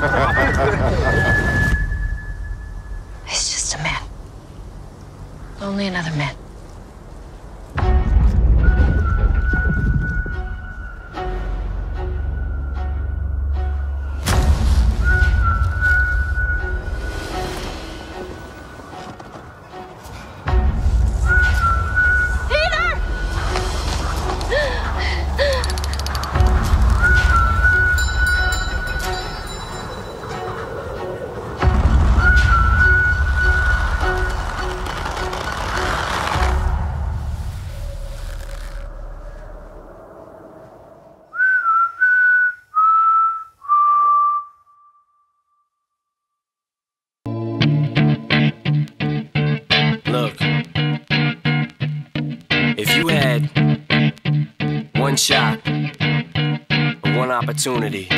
He's just a man. Only another man. Look, if you had one shot, one opportunity